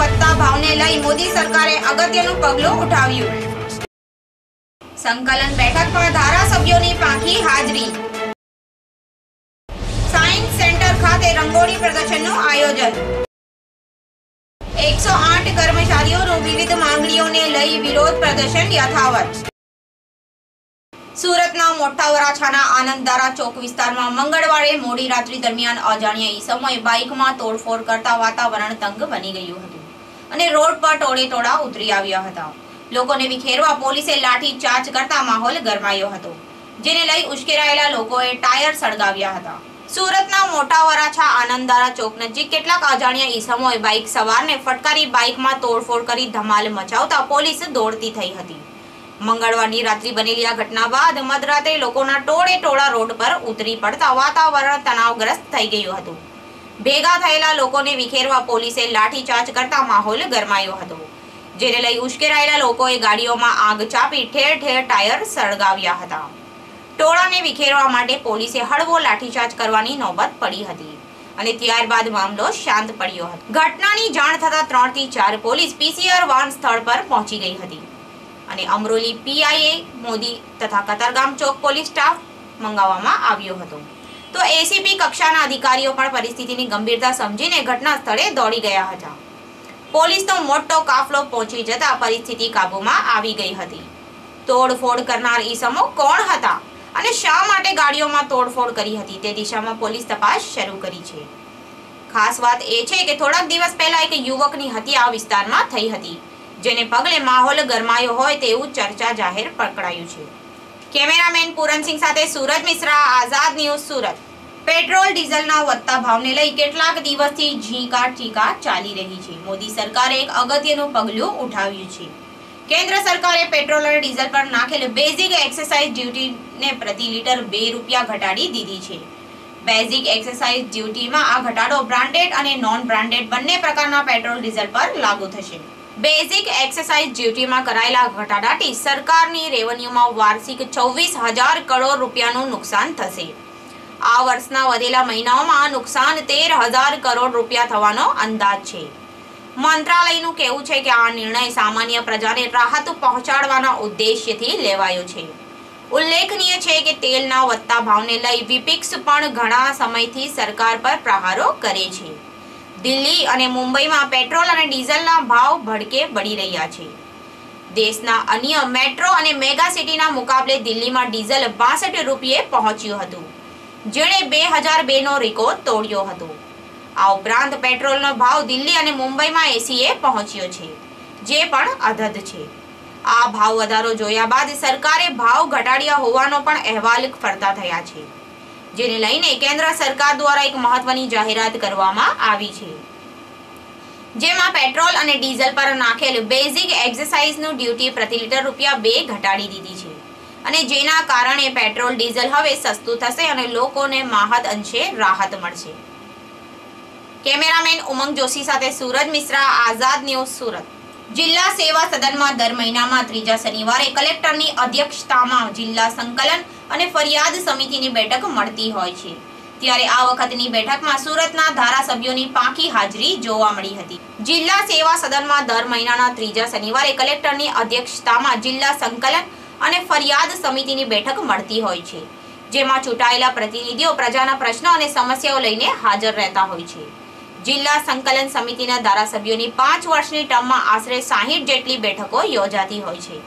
વધતા ભાવને લઈ મોદી સરકારે અગત્યનું પગલું ઉઠાવ્યું. સંકલન બેઠક પર ધારાસભ્યોની પાંખી હાજરી. સાયન્સ સેન્ટર ખાતે રંગોળી પ્રદર્શનનું આયોજન. એકસો આઠ કર્મચારીઓનું વિવિધ માંગણીઓને લઈ વિરોધ પ્રદર્શન યથાવત. સુરતના મોટા વરાછાના આનંદદારા ચોક વિસ્તારમાં મંગળવારે મોડી રાત્રિ દરમિયાન અજાણ્યા ઈસમોએ બાઇકમાં તોડફોડ કરતા વાતાવરણ તંગ બની ગયું હતું. અને રોડ પર ટોળે ટોળા ઉતરી આવ્યા હતા. લોકોને વિખેરવા પોલીસે લાઠી ચાર્જ કરતા માહોલ ગરમાયો હતો, જેને લઈ ઉશ્કેરાયેલા લોકોએ ટાયર સળગાવ્યા હતા. સુરતના મોટા વરાછા આનંદારા ચોક નજીક કેટલાક અજાણ્યા ઈસમોએ બાઇક સવારને ફટકારી બાઇકમાં તોડફોડ કરી ધમાલ મચાવતા પોલીસ દોડતી થઈ હતી. મંગળવારની રાત્રિ બનેલી આ ઘટના બાદ મધરાત્રે લોકોના ટોળે ટોળા રોડ પર ઉતરી પડતા વાતાવરણ તણાવગ્રસ્ત થઈ ગયું હતું. ભેગા થયેલા લોકોને વિખેરવા પોલીસે લાઠીચાર્જ કરતા માહોલ ગરમાયો હતો, જેને લઈ ઉશ્કેરાયેલા લોકોએ ગાડીઓમાં આગ ચાપી ઠેર ઠેર ટાયર સળગાવ્યા હતા. ટોળાને વિખેરવા માટે પોલીસે હળવો લાઠીચાર્જ કરવાની નોબત પડી હતી અને ત્યારબાદ મામલો શાંત પડ્યો હતો. ઘટનાની જાણ થતા ત્રણથી ચાર પોલીસ પીસીઆર વાન સ્થળ પર પહોંચી ગઈ હતી અને અમરોલી પીઆઈએ મોદી તથા કતારગામ ચોક પોલીસ સ્ટાફ મંગાવવામાં આવ્યો હતો. તો એસીપી કક્ષાના અધિકારીઓ પણ પરિસ્થિતિની ગંભીરતા સમજીને ઘટના સ્થળે દોડી ગયા હતા. પોલીસનો મોટો કાફલો પહોંચી જતા પરિસ્થિતિ કાબૂમાં આવી ગઈ હતી. તોડફોડ કરનાર ઈસમો કોણ હતા અને શા માટે ગાડીઓમાં તોડફોડ કરી હતી તે દિશામાં પોલીસ તપાસ શરૂ કરી છે. ખાસ વાત એ છે કે થોડાક દિવસ પહેલા એક યુવકની હત્યા આ વિસ્તારમાં થઈ હતી, જેને પગલે માહોલ ગરમાયો હોય તેવું ચર્ચા જાહેર પકડાયું છે. કેમેરામેન પૂરનસિંહ સાથે સુરજ મિશ્રા, આઝાદ ન્યૂઝ સુરત. પેટ્રોલ, ડીઝલના વધતા ભાવને લઈ કેટલાક દિવસથી ઝીંકા ટીકા ચાલી રહી છે. મોદી સરકારે એક અગત્યનું પગલું ઉઠાવ્યું છે. કેન્દ્ર સરકારે પેટ્રોલ અને ડીઝલ પર નાખેલ બેઝિક એક્સરસાઇઝ ડ્યુટીને પ્રતિ લીટર બે રૂપિયા ઘટાડી દીધી છે. બેઝિક એક્સરસાઇઝ ડ્યુટીમાં આ ઘટાડો બ્રાન્ડેડ અને નોન બ્રાન્ડેડ બંને પ્રકારના પેટ્રોલ, ડીઝલ પર લાગુ થશે. બેઝિક એક્સરસાઇઝ ડ્યુટીમાં કરાયેલા ઘટાડાથી સરકારની રેવન્યુમાં વાર્ષિક છવ્વીસ હજાર કરોડ રૂપિયાનું નુકસાન થશે. આ વર્ષના વધેલા મહિનાઓમાં નુકસાન તેર હજાર કરોડ રૂપિયા થવાનો અંદાજ છે. મંત્રાલયનું કહેવું છે કે આ નિર્ણય સામાન્ય પ્રજાને રાહત પહોંચાડવાના ઉદ્દેશ્યથી લેવાયો છે. ઉલ્લેખનીય છે કે તેલના વધતા ભાવને લઈ વિપક્ષ પણ ઘણા સમયથી સરકાર પર પ્રહારો કરે છે. દિલ્હી અને મુંબઈમાં પેટ્રોલ અને ડીઝલના ભાવ ભડકે બળી રહ્યા છે. દેશના અન્ય મેટ્રો અને મેગા સિટીના મુકાબલે દિલ્હીમાં ડીઝલ બાસઠ રૂપિયે પહોંચ્યું હતું. જેણે બે હજાર બેનો રેકોર્ડ તોડ્યો હતો. આ ઉપરાંત પેટ્રોલનો ભાવ દિલ્હી અને મુંબઈમાં એસીએ પહોંચ્યો છે, જે પણ અધધ છે. આ ભાવ વધારો જોયા બાદ સરકારે ભાવ ઘટાડ્યા હોવાનો પણ અહેવાલ ફરતા થયા છે, જેને લઈને કેન્દ્ર સરકાર દ્વારા એક મહત્વની જાહેરાત કરવામાં આવી છે. જેમાં પેટ્રોલ અને ડીઝલ પર નાખેલ બેઝિક એક્સરસાઇઝનું ડ્યુટી પ્રતિ લીટર રૂપિયા બે ઘટાડી દીધી છે. અને જેના કારણે પેટ્રોલ, ડીઝલ હવે સસ્તું થશે અને લોકોને માહદ અંશે રાહત મળશે. કેમેરામેન ઉમંગ જોશી સાથે સુરજ મિશ્રા, આઝાદ ન્યૂઝ સુરત. જિલ્લા સેવા સદનમાં દર મહિનામાં ત્રીજા શનિવારે કલેક્ટરની અધ્યક્ષતામાં જિલ્લા સંકલન અને ફરિયાદ સમિતિની બેઠક મળતી હોય છે. ત્યારે આ વખતની બેઠકમાં સુરતના ધારાસભ્યોની પાંખી હાજરી જોવા મળી હતી. જિલ્લા સેવા સદનમાં દર મહિનાના ત્રીજા શનિવારે કલેક્ટરની અધ્યક્ષતામાં જિલ્લા સંકલન અને ફરિયાદ સમિતિની બેઠક મળતી હોય છે, જેમાં ચૂંટાયેલા પ્રતિનિધિઓ પ્રજાના પ્રશ્નો અને સમસ્યાઓ લઈને હાજર રહેતા હોય છે. જિલ્લા સંકલન સમિતિના ધારાસભ્યોની પાંચ વર્ષની ટર્મમાં આશરે સાહીઠ જેટલી બેઠકો યોજાતી હોય છે.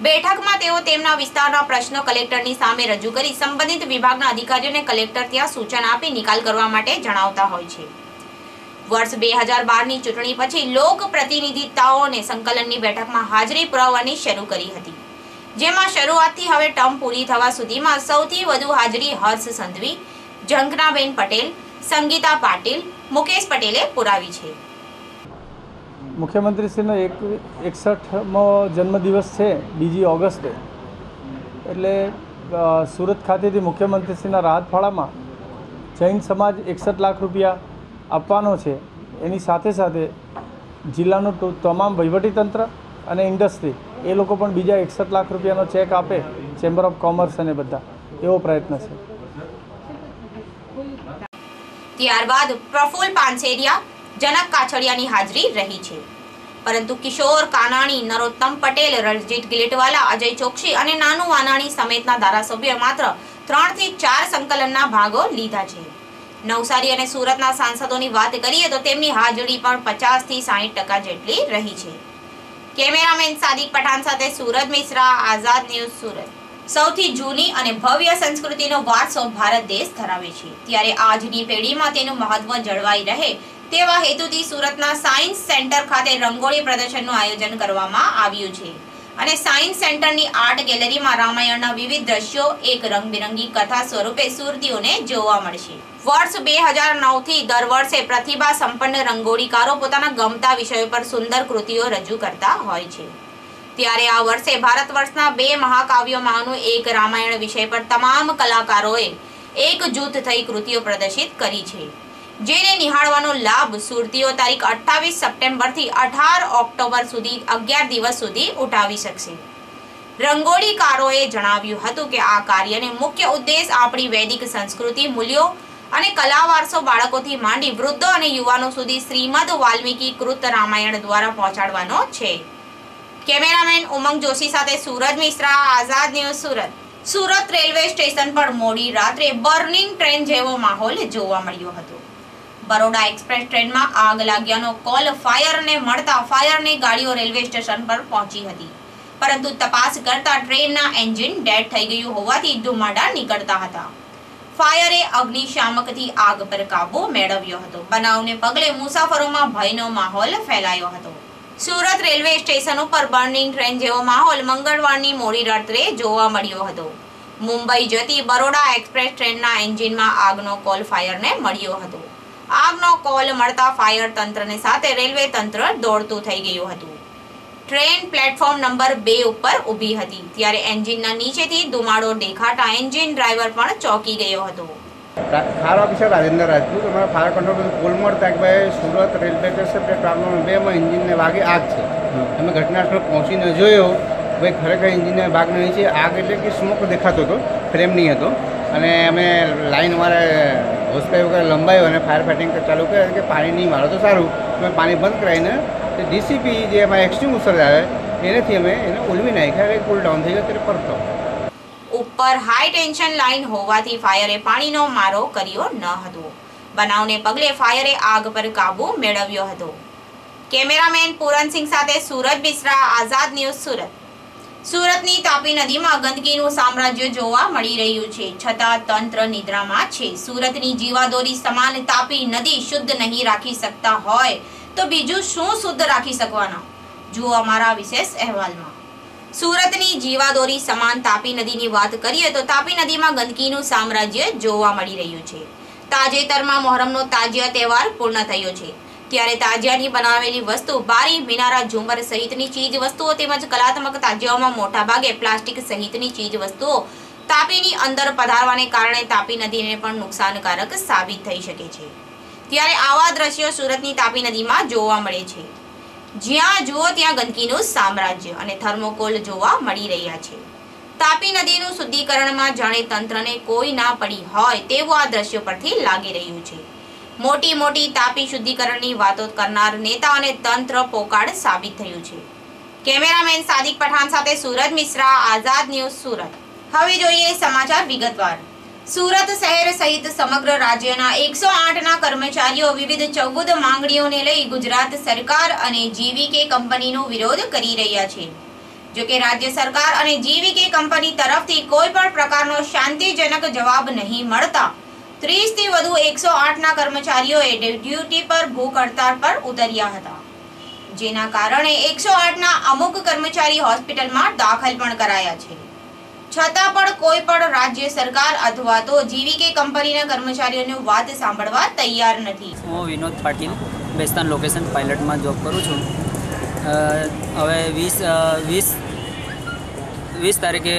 બેઠકમાં તેઓ તેમના વિસ્તારના પ્રશ્નો કલેક્ટરની સામે રજૂ કરી સંબંધિત વિભાગના અધિકારીઓને કલેક્ટર ત્યાં સૂચન આપી નિકાલ કરવા માટે જણાવતા હોય છે. વર્ષ બે હજાર બારની ચૂંટણી પછી લોક પ્રતિનિધિતાઓને સંકલનની બેઠકમાં હાજરી પુરાવવાની શરૂ કરી હતી. જેમાં શરૂઆતથી હવે ટર્મ પૂરી થવા સુધીમાં સૌથી વધુ હાજરી હર્ષ સંધવી ઝંકનાબેન પટેલ, સંગીતા પાટીલ, મુકેશ પટેલે પુરાવી છે. મુખ્યમંત્રીશ્રીનો એક એકસઠમો જન્મદિવસ છે, બીજી ઓગસ્ટે. એટલે સુરત ખાતેથી મુખ્યમંત્રીશ્રીના રાહતફાળામાં જૈન સમાજ એકસઠ લાખ રૂપિયા આપવાનો છે. એની સાથે સાથે જિલ્લાનું તમામ વહીવટીતંત્ર અને ઇન્ડસ્ટ્રી એ લોકો પણ બીજા એકસઠ લાખ રૂપિયાનો ચેક આપે ચેમ્બર ઓફ કોમર્સ અને બધા. એવો પ્રયત્ન છે. ત્યારબાદ પ્રફુલ પાનસેરિયા જનક કાછડિયાની હાજરી રહી છે. પરંતુ કિશોર કાનાણી, નરોત્તમ પટેલ, રણજીત ગિલેટવાલા, અજય ચોકસી અને નાનુ વાનાણી સમેતના ધારાસભ્યોએ માત્ર ત્રણથી ચાર સંકલનના ભાગો લીધા છે. નવસારી અને સુરતના સાંસદોની વાત કરીએ તો તેમની હાજરી પણ પચાસથી સાહીઠ ટકા જેટલી રહી છે. કેમેરામેન સાદિક પઠાણ સાથે સુરજ મિશ્રા, આઝાદ ન્યૂઝ સુરત. સૌથી જૂની અને ભવ્ય સંસ્કૃતિનો વારસો ભારત દેશ ધરાવે છે. ત્યારે આજની પેઢીમાં તેનું મહત્વ જળવાઈ રહે તેવા હેતુથી સુરતના સાયન્સ સેન્ટર ખાતે રંગોળી પ્રદર્શનનું આયોજન કરવામાં આવ્યું છે. અને સાયન્સ સેન્ટરની આર્ટ ગેલેરીમાં રામાયણના વિવિધ દ્રશ્યો, એક રંગબેરંગી કથા સ્વરૂપે સુરતીઓને જોવા મળશે. વર્ષ બે હજાર નવથી દર વર્ષે પ્રતિભા સંપન્ન રંગોળીકારો પોતાના ગમતા વિષયો પર સુંદર કૃતિઓ રજૂ કરતા હોય છે. ત્યારે આ વર્ષે ભારત વર્ષના બે મહાકાવ્યોમાંનું એક રામાયણ વિષય પર તમામ કલાકારોએ એક જૂથ થઈ કૃતિઓ પ્રદર્શિત કરી છે. જેને નિહાળવાનો લાભ સુરતીઓ તારીખ અઠ્ઠાવીસ સપ્ટેમ્બરથી અઢાર ઓક્ટોબર સુધી અગિયાર દિવસ સુધી ઉઠાવી શકશે. રંગોળીકારોએ જણાવ્યું હતું કે આ કાર્યને મુખ્ય ઉદ્દેશ આપણી વૈદિક સંસ્કૃતિ, મૂલ્યો અને કલા વારસો બાળકોથી માંડી વૃદ્ધો અને યુવાનો સુધી શ્રીમદ વાલ્મીકી કૃત રામાયણ દ્વારા પહોંચાડવાનો છે. કેમેરામેન ઉમંગ જોશી સાથે Suraj Mishra, Azad news Surat. Surat railway station પર મોડી રાત્રે બર્નિંગ ટ્રેન જેવો માહોલ જોવા મળ્યો હતો. બરોડા એક્સપ્રેસ ટ્રેનમાં આગ લાગ્યાનો કોલ ફાયરને મળતા ફાયરની ગાડીઓ રેલવે સ્ટેશન પર પહોંચી હતી. પરંતુ તપાસ કરતા ટ્રેનના એન્જિન ડેડ થઈ ગયું હોવાથી ધુમાડા નીકળતા હતા. ફાયરે અગ્નિશામકથી આગ પર કાબુ મેળવ્યો હતો. બનાવને પગલે મુસાફરોમાં ભયનો માહોલ ફેલાયો હતો. સુરત રેલવે સ્ટેશન ઉપર બર્નિંગ ટ્રેન જેવો માહોલ મંગળવારની મોડી રાત્રે જોવા મળ્યો હતો. મુંબઈ જતી બરોડા એક્સપ્રેસ ટ્રેનના એન્જિનમાં આગનો કોલ ફાયરને મળ્યો હતો. આગનો કોલ મળતા ફાયર તંત્રને સાથે રેલવે તંત્ર દોડતું થઈ ગયું હતું. ટ્રેન પ્લેટફોર્મ નંબર બે ઉપર ઊભી હતી, ત્યારે એન્જિનના નીચેથી ધુમાડો દેખાતા એન્જિન ડ્રાઈવર પણ ચોંકી ગયો હતો. ફાયર ઓફિસર રાજેન્દ્ર રાજપૂત, અમારા ફાયર કંટ્રોલ બધું કોલ મળતા કે ભાઈ સુરત રેલવે સ્ટેશન પ્લેટફોર્મ બેમાં એન્જિનને વાગે આગ છે. અમે ઘટના સ્થળ પહોંચીને જોયો, ભાઈ ખરેખર એન્જિનને નહીં છે આગ એટલે કે સ્મોક દેખાતો હતો ફ્રેમ નહીં હતો. અને અમે લાઈન અમારે હોસ્પિટલ વગર લંબાયો અને ફાયર ફાઇટિંગ ચાલુ કર્યા કે પાણી નહીં મારો તો સારું. અમે પાણી બંધ કરાવીને તે ડીસીપી જે અમારા એક્સટિંગ્યુશર આવે એનાથી અમે એને ઉલવી નાખ્યા કુલ ડાઉન થઈ ગયો, ત્યારે પરતો. ઉપર હાઈ ટેન્શન લાઇન હોવાથી ફાયરે પાણીનો મારો કર્યો ન હતો. બનાવને પગલે ફાયરે આગ પર કાબુ મેળવ્યો હતો. કેમેરામેન પૂરનસિંહ સાથે સુરજ બિસ્રા, આઝાદ ન્યૂઝ સુરત. સુરતની તાપી નદીમાં ગંદકીનું સામ્રાજ્ય જોવા મળી રહ્યું છે. છતાં તંત્ર નિદ્રામાં છે. સુરતની જીવાદોરી સમાન તાપી નદી શુદ્ધ નહીં રાખી શકતા હોય તો બીજું શું શુદ્ધ રાખી શકવાના? જુઓ અમારા વિશેષ અહેવાલમાં. સુરતની જીવાદોરી સમાન તાપી નદીની વાત કરીએ તો તાપી નદીમાં ગંદકીનું સામ્રાજ્ય જોવા મળી રહ્યું છે. તાજેતરમાં મોહરમનો તાજિયા તહેવાર પૂર્ણ થયો છે. ત્યારે તાજિયાની બનાવેલી વસ્તુ બારી, મિનારા ઝુમર સહિતની ચીજ વસ્તુઓ તેમજ કલાત્મક તાજિયાઓમાં મોટાભાગે પ્લાસ્ટિક સહિતની ચીજ વસ્તુઓ તાપીની અંદર પધારવાને કારણે તાપી નદીને પણ નુકસાનકારક સાબિત થઈ શકે છે. ત્યારે આવા દ્રશ્યો સુરતની તાપી નદીમાં જોવા મળે છે. જ્યાં જુઓ ત્યાં ગંદકીનું સામ્રાજ્ય અને થર્મોકોલ જોવા મળી રહ્યા છે. તાપી નદીનું શુદ્ધિકરણમાં જાણે તંત્રને કોઈ ના પડી હોય તેવું આ દ્રશ્યો પરથી લાગી રહ્યું છે. મોટી મોટી તાપી શુદ્ધિકરણની વાતો કરનાર નેતા અને તંત્ર પોકાળ સાબિત થયું છે. કેમેરામેન સાદિક પઠાણ સાથે સુરજ મિશ્રા, આઝાદ ન્યૂઝ સુરત. હવે જોઈએ સમાચાર વિગતવાર. સુરત શહેર સહિત સમગ્ર રાજ્યના એકસો આઠના કર્મચારીઓ વિવિધ ચૌદ માંગણીઓને લઈ ગુજરાત સરકાર અને જીવીકે કંપનીનો વિરોધ કરી રહ્યા છે. જો કે રાજ્ય સરકાર અને જીવીકે કંપની તરફથી કોઈ પણ પ્રકારનો શાંતિજનક જવાબ નહીં મળતા ત્રીસથી વધુ એકસો આઠના કર્મચારીઓએ ડ્યુટી પર ભૂખ હડતાળ પર ઉતર્યા હતા. જેના કારણે એકસો આઠના અમુક કર્મચારી હોસ્પિટલમાં દાખલ પણ કરાયા છે. છતાં પણ કોઈ પણ રાજ્ય સરકાર અથવા તો જીવીકે કંપનીના કર્મચારીઓની વાત સાંભળવા તૈયાર નથી. હું વિનોદ પાટીલ, બેસ્તાન લોકેશન પાયલટમાં જોબ કરું છું. હવે વીસ વીસ વીસ તારીખે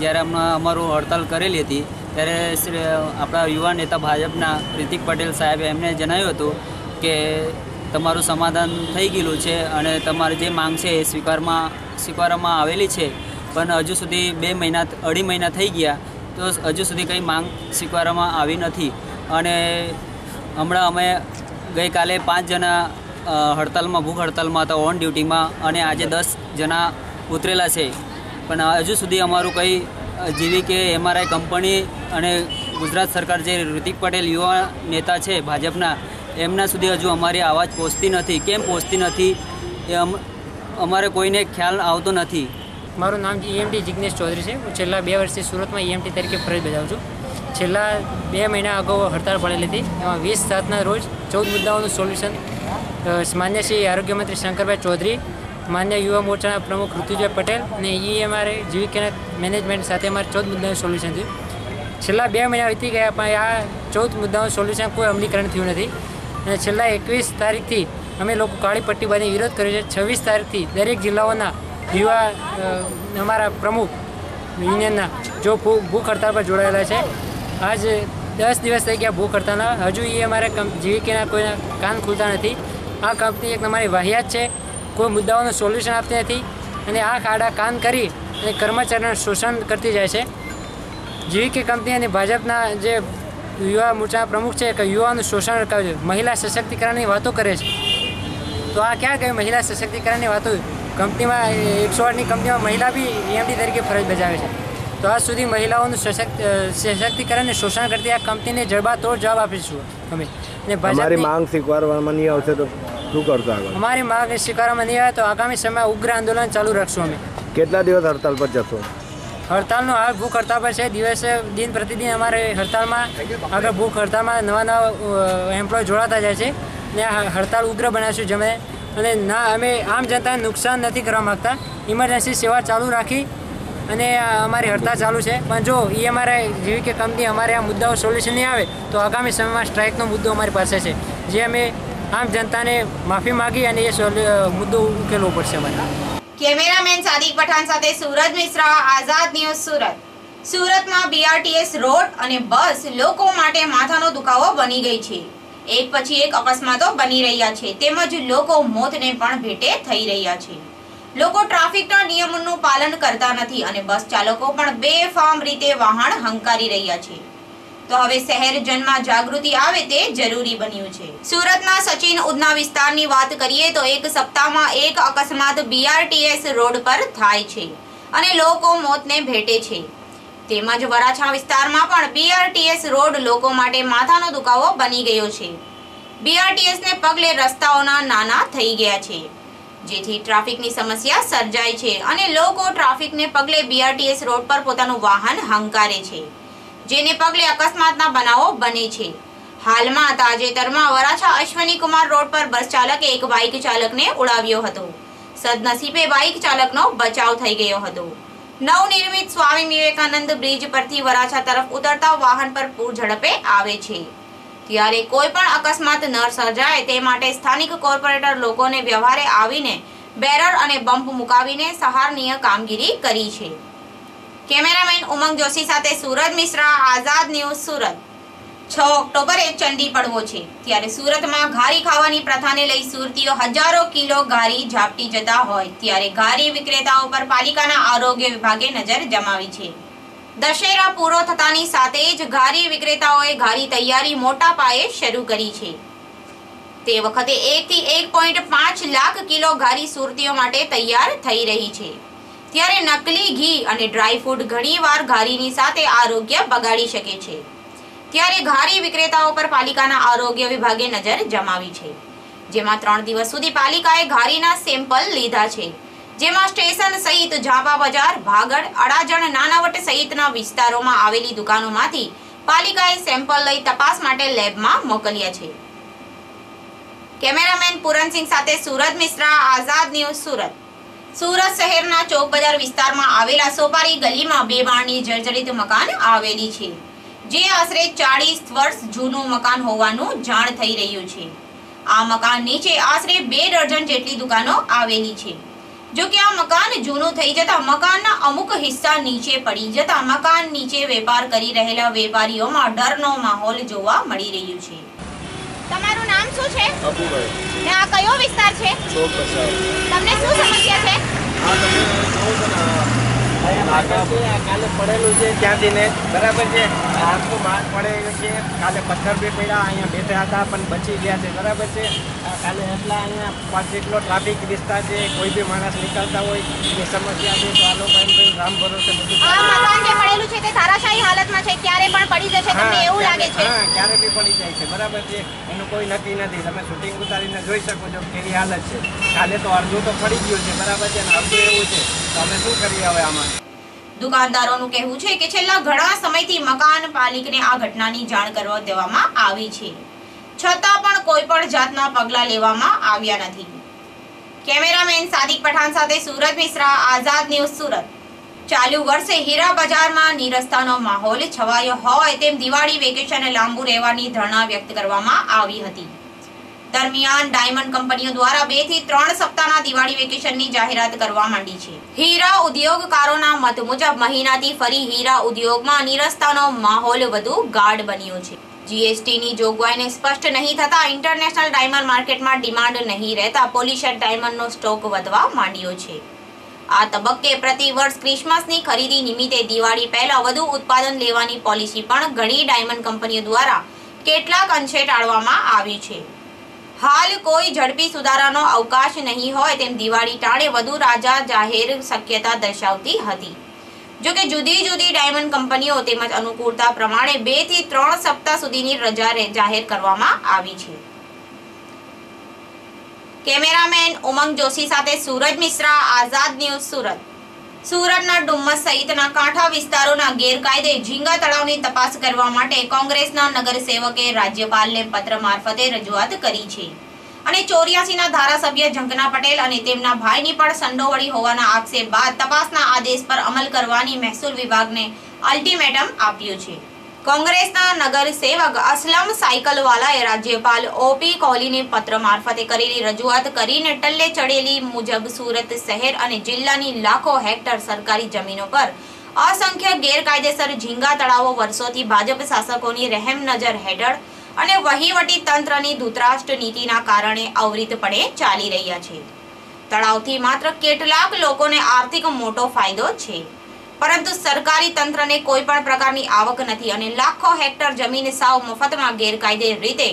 જ્યારે અમારું હડતાલ કરેલી હતી ત્યારે શ્રી આપણા યુવા નેતા ભાજપના રિતિક પટેલ સાહેબે એમને જણાવ્યું હતું કે તમારું સમાધાન થઈ ગયેલું છે અને તમારી જે માંગ છે એ સ્વીકારમાં, સ્વીકારવામાં આવેલી છે. પણ હજુ સુધી બે મહિના, અઢી મહિના થઈ ગયા તો હજુ સુધી કંઈ માંગ સ્વીકારવામાં આવી નથી. અને હમણાં અમે ગઈકાલે પાંચ જણા હડતાલમાં, ભૂખ હડતાલમાં હતા ઓન ડ્યુટીમાં અને આજે દસ જણા ઉતરેલા છે. પણ હજુ સુધી અમારું કંઈ જેવી કે એમઆરઆઈ કંપની અને ગુજરાત સરકાર જે ઋતિક પટેલ યુવા નેતા છે ભાજપના, એમના સુધી હજુ અમારી આવાજ પહોંચતી નથી. કેમ પહોંચતી નથી? એ અમ અમારે કોઈને ખ્યાલ આવતો નથી. મારું નામ ઈએમટી જિગ્નેશ ચૌધરી છે. હું છેલ્લા બે વર્ષથી સુરતમાં ઈએમટી તરીકે ફરજ બજાવું છું. છેલ્લા બે મહિના અગાઉ હડતાળ પડેલી હતી. એમાં વીસ સાતના રોજ ચૌદ મુદ્દાઓનું સોલ્યુશન માન્ય શ્રી આરોગ્યમંત્રી શંકરભાઈ ચૌધરી માન્ય યુવા મોરચાના પ્રમુખ ઋતુજય પટેલ અને એ અમારે જીવિકાના મેનેજમેન્ટ સાથે અમારે ચૌદ મુદ્દાનું સોલ્યુશન થયું. છેલ્લા બે મહિના વીતી ગયા પણ આ ચૌદ મુદ્દાનું સોલ્યુશન કોઈ અમલીકરણ થયું નથી. અને છેલ્લા એકવીસ તારીખથી અમે લોકો કાળી પટ્ટી બાંધી વિરોધ કર્યો છે. છવ્વીસ તારીખથી દરેક જિલ્લાઓના યુવા અમારા પ્રમુખ યુનિયનના જો ભૂખ હડતાલ પર જોડાયેલા છે. આજ દસ દિવસ થઈ ગયા ભૂખ હડતાલના હજુ એ અમારા જીવીકેના કોઈના કાન ખુલતા નથી. આ કંપની એક અમારી વાહિયાત છે. કોઈ મુદ્દાઓનું સોલ્યુશન આપતી નથી અને આ ખાડા કાન કરી અને કર્મચારીઓનું શોષણ કરતી જાય છે. જેવી કે કંપની અને ભાજપના જે યુવા મોરચાના પ્રમુખ છે, કે યુવાનું શોષણ અટકાવે છે મહિલા સશક્તિકરણની વાતો કરે છે. તો આ ક્યાં ગયું મહિલા સશક્તિકરણની વાતો? કંપનીમાં એકસો આઠની કંપનીમાં મહિલા બી એમડી તરીકે ફરજ બજાવે છે. તો આજ સુધી મહિલાઓનું સશક્ત, સશક્તિકરણ અને શોષણ કરતી આ કંપનીને જડબાતોડ જવાબ આપીશું અમે. અને અમારી માંગ સ્વીકારવામાં નહીં આવશે તો શું કરતા આગળ? અમારી માંગ સ્વીકારવામાં નહીં આવે તો આગામી સમયમાં ઉગ્ર આંદોલન ચાલુ રાખશું અમે. કેટલા દિવસ હડતાલ પર જશો? હડતાલનો હાલ ભૂખ હડતાલ પર છે. દિવસે દિન પ્રતિદિન અમારે હડતાલમાં આગળ ભૂખ હડતાલમાં નવા નવા એમ્પ્લોય જોડાતા જાય છે ને હડતાલ ઉગ્ર બનાવીશું જમે. અને ના અમે આમ જનતાને નુકસાન નથી કરવા માગતા. ઇમરજન્સી સેવા ચાલુ રાખી અને અમારી હડતાલ ચાલુ છે. પણ જો એ અમારે જેવી કે કંપની અમારે આ મુદ્દાઓ સોલ્યુશન નહીં આવે તો આગામી સમયમાં સ્ટ્રાઇકનો મુદ્દો અમારી પાસે છે. જે અમે આમ જનતાને માફી માગી અને એ મુદ્દો ઉકેલવો પડશે મને કેમેરામેન સાદિક પઠાણ સાથે સુરજ મિશ્રા, આઝાદ ન્યૂઝ સુરત. સુરતમાં બીઆરટીએસ રોડ અને બસ લોકો માટે માથાનો દુખાવો બની ગઈ છે. એક પછી એક અકસ્માતો બની રહ્યા છે, તેમજ લોકો મોતને પણ ભેટે થઈ રહ્યા છે. લોકો ટ્રાફિકના નિયમોનું પાલન કરતા નથી અને બસ ચાલકો પણ બેફામ રીતે વાહન હંકારી રહ્યા છે. તો હવે શહેરજનમાં જાગૃતિ આવે તે જરૂરી બન્યું છે. સુરતના સચિન ઉદના વિસ્તારની વાત કરીએ તો એક સપ્તાહમાં એક અકસ્માત બીઆરટીએસ રોડ પર થાય છે અને લોકો મોતને ભેટે છે. તેમજ વરાછા વિસ્તારમાં પણ બીઆરટીએસ રોડ લોકો માટે માથાનો દુખાવો બની ગયો છે. બીઆરટીએસને પગલે રસ્તાઓના નાના થઈ ગયા છે. જેથી ટ્રાફિકની સમસ્યા સર્જાય છે અને લોકો ટ્રાફિકને પગલે બીઆરટીએસ રોડ પર પોતાનું વાહન હંકારે છે. જેને પગલે અકસ્માતના બનાવો બને છે. હાલમાં તાજેતરમાં વરાછા અશ્વની કુમાર રોડ પર બસ ચાલકે એક બાઇક ચાલકને ઉડાવ્યો હતો. સદનસીબે બાઇક ચાલકનો બચાવ થઈ ગયો હતો. નવનિર્મિત સ્વામી વિવેકાનંદ બ્રિજ પરથી વરાછા તરફ ઉતરતા વાહન પર પૂર ઝડપે આવે છે. ત્યારે કોઈ પણ અકસ્માત ન સર્જાય તે માટે સ્થાનિક કોર્પોરેટર લોકોને વ્યવહારે આવીને બેરર અને બમ્પ મુકાવીને સહારનીય કામગીરી કરી છે. કેમેરામેન ઉમંગ જોશી સાથે સુરત મિશ્રા, આઝાદ ન્યૂઝ સુરત. છ ઓક્ટોબરે ચંડી પડવો છે. ત્યારે સુરતમાં ઘારી ખાવાની પ્રથાને લઈ સુરતીઓ હજારો કિલો ઘારી ઝાપટી જતા હોય, ત્યારે ઘારી વિક્રેતાઓ પર પાલિકાના આરોગ્ય વિભાગે નજર જમાવી છે. દશેરા પૂરો થતાની સાથે જ ઘારી વિક્રેતાઓએ ઘારી તૈયારી મોટા પાયે શરૂ કરી છે. તે વખતે એકથી એક પોઈન્ટ પાંચ લાખ કિલો ઘારી સુરતીઓ માટે તૈયાર થઈ રહી છે. ત્યારે નકલી ઘી અને ડ્રાય ફ્રૂટ ઘણીવાર ઘારીની સાથે આરોગ્ય બગાડી શકે છે. ત્યારે ઘારી વિક્રેતાઓ પર પાલિકાના આરોગ્ય વિભાગે નજર જમાવી છે. જેમાં ત્રણ દિવસ સુધી પાલિકાએ ઘારીના સેમ્પલ લીધા છે. જેમાં સ્ટેશન સહિત ઝાબા બજાર ભાગડ અડાજણ, નાનાવટ સહિતના વિસ્તારોમાં આવેલી દુકાનોમાંથી પાલિકાએ સેમ્પલ લઈ તપાસ માટે લેબમાં મોકલ્યા છે. કેમેરામેન પુરનસિંહ સાથે સુરત મિશ્રા, આઝાદ ન્યૂઝ સુરત. સુરત શહેરના ચોક બજાર વિસ્તારમાં આવેલા સોપારી ગલીમાં બે માળની જર્જરિત મકાન આવેલી છે, જે આશરે ચાળીસ વર્ષ જૂનું મકાન હોવાનું જાણ થઈ રહ્યું છે. આ મકાન નીચે આશરે બે ડઝન જેટલી દુકાનો આવેલી છે. જો કે આ મકાન જૂનું થઈ જતા મકાનના અમુક હિસ્સા નીચે પડી જતા મકાન નીચે વેપાર કરી રહેલા વેપારીઓમાં ડરનો માહોલ જોવા મળી રહ્યો છે. તમારું નામ શું છે? કયો છે તમને શું સમસ્યા છે? કાલે પડેલું છે ત્યાંથી ને બરાબર છે? તો માર પડે છે કાલે પથ્થર બી પડ્યા અહીંયા બેઠા હતા પણ બચી ગયા છે. બરાબર છે? કાલે એટલા અહીંયા જેટલો ટ્રાફિક વિસ્તાર છે કોઈ બી માણસ નીકળતા હોય એ સમસ્યા છે તો આ લોકો એમ રામ ભરોસે પડેલું છે તે હાલતમાં છે ક્યારે પણ પડી જશે તમને એવું લાગે છે? હા ક્યારે બી પડી જાય છે બરાબર છે? એનું કોઈ નક્કી નથી. તમે શૂટિંગ ઉતારીને જોઈ શકો છો કેવી હાલત છે. કાલે તો અડધું તો પડી ગયું છે બરાબર છે? અને અડધું એવું છે. તો અમે શું કરીએ હવે આમાં? દુકાનદારોનું કહેવું છે કે છેલ્લા ઘણા સમયથી મકાન માલિકને આ ઘટનાની જાણ કરવા દેવામાં આવી છે. છતાં પણ કોઈ પણ જાતના પગલાં લેવામાં આવ્યા નથી. કેમેરામેન સાદિક પઠાણ સાથે સુરત મિશ્રા, આઝાદ ન્યૂઝ સુરત. ચાલુ વર્ષે હીરા બજારમાં નિરસ્તાનો માહોલ છવાયો હોય તેમ દિવાળી વેકેશન લાંબુ રહેવાની ધારણા વ્યક્ત કરવામાં આવી હતી. દરમિયાન ડાયમંડ કંપનીઓ દ્વારા બેથી ત્રણ સપ્તાહના દિવાળી વેકેશનની જાહેરાત કરવા માંડી છે. હીરા ઉદ્યોગકારોના મત મુજબ મહિનાથી ફરી હીરા ઉદ્યોગમાં નિરસ્તાનો માહોલ વધુ ગાઢ બન્યો છે. જીએસટીની જોગવાઈને સ્પષ્ટ નહીં થતા ઇન્ટરનેશનલ ડાયમંડ માર્કેટમાં ડિમાન્ડ નહીં રહેતા પોલિશર ડાયમંડનો સ્ટોક વધવા માંડ્યો છે. આ તબક્કે પ્રતિ વર્ષ ક્રિસમસની ખરીદી નિમિત્તે દિવાળી પહેલા વધુ ઉત્પાદન લેવાની પોલિસી પણ ઘણી ડાયમંડ કંપનીઓ દ્વારા કેટલાક અંશે ટાળવામાં આવી છે. હાલ કોઈ ઝડપી સુધારાનો અવકાશ નહીં હોય તેમ દિવાળી ટાણે વધુ રાજા જાહેર શક્યતા દર્શાવતી હતી. જો કે જુદી જુદી ડાયમંડ કંપનીઓ તેમજ અનુકૂળતા પ્રમાણે બેથી ત્રણ સપ્તાહ સુધીની રજા જાહેર કરવામાં આવી છે. કેમેરામેન ઉમંગ જોશી સાથે સૂરજ મિશ્રા, આઝાદ ન્યૂઝ સુરત. સુરતના ડુમ્મસ સહિતના કાંઠા વિસ્તારોના ગેરકાયદે ઝીંગા તળાવની તપાસ કરવા માટે કોંગ્રેસના નગરસેવકે રાજ્યપાલને પત્ર મારફતે રજૂઆત કરી છે. અને ચોર્યાસીના ધારાસભ્ય જંગના પટેલ અને તેમના ભાઈની પણ સંડોવણી હોવાના આક્ષેપ બાદ તપાસના આદેશ પર અમલ કરવાની મહેસૂલ વિભાગને અલ્ટિમેટમ આપ્યું છે. કોંગ્રેસના નગર સેવક અસલમ સાયકલવાલાએ રાજ્યપાલ ઓપી કોહલીને પત્ર મારફતે કરેલી રજૂઆત કરીને ટલ્લે ચડેલી મુજબ સુરત શહેર અને જિલ્લાની લાખો હેક્ટર સરકારી જમીનો પર અસંખ્ય ગેરકાયદેસર ઝીંગા તળાવો વર્ષોથી ભાજપ શાસકોની રહેમ નજર હેઠળ અને વહીવટી તંત્રની ધૂતરાષ્ટ્ર નીતિના કારણે અવરિતપણે ચાલી રહ્યા છે. તળાવથી માત્ર કેટલાક લોકોને આર્થિક મોટો ફાયદો છે. પરંતુ સરકારી તંત્રને કોઈ પણ પ્રકારની આવક નથી અને લાખો હેક્ટર જમીન સાવ મફતમાં ગેરકાયદે રીતે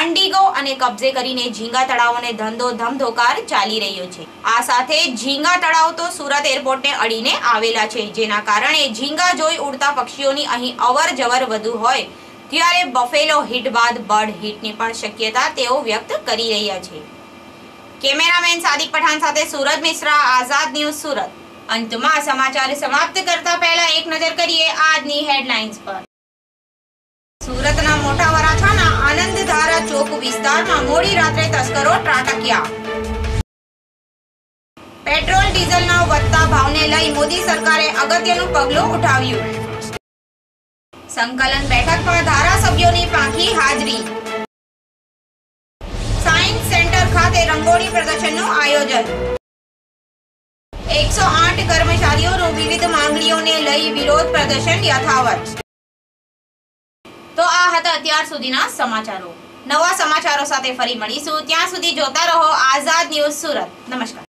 અંડીગો અને કબજે કરીને ઝીંગા તળાવોને ધંધો ધમધોકાર ચાલી રહ્યો છે. આ સાથે ઝીંગા તળાવ તો સુરત એરપોર્ટને અડીને આવેલા છે, જેના કારણે ઝીંગા જોઈ ઉડતા પક્ષીઓની અહીં અવર જવર વધુ હોય ત્યારે બફેલો હિટ બાદ બર્ડ હિટની પણ શક્યતા તેઓ વ્યક્ત કરી રહ્યા છે. કેમેરામેન સાદિક પઠાણ સાથે સુરત મિશ્રા, આઝાદ ન્યૂઝ સુરત. અંતમાં સમાચાર સમાપ્ત કરતા પહેલા એક નજર કરીએ આજની હેડલાઇન્સ પર. સુરતના મોટા વરાછાના આનંદધારા ચોક વિસ્તારમાં મોડી રાત્રે તસ્કરો ત્રાટક્યા. પેટ્રોલ ડીઝલના વધતા ભાવને લઈ મોદી સરકારે અગત્યનું પગલું ઉઠાવ્યું. સંકલન બેઠક પર ધારાસભ્યોની પાંખી હાજરી. સાયન્સ સેન્ટર ખાતે રંગોળી પ્રદર્શનનું આયોજન. એકસો આઠ કર્મચારીઓનું વિવિધ માંગણીઓને લઈ વિરોધ પ્રદર્શન યથાવત. તો આ હતા અત્યાર સુધીના સમાચારો. નવા સમાચારો સાથે ફરી મળીશું. ત્યાં સુધી જોતા રહો આઝાદ ન્યૂઝ સુરત. નમસ્કાર.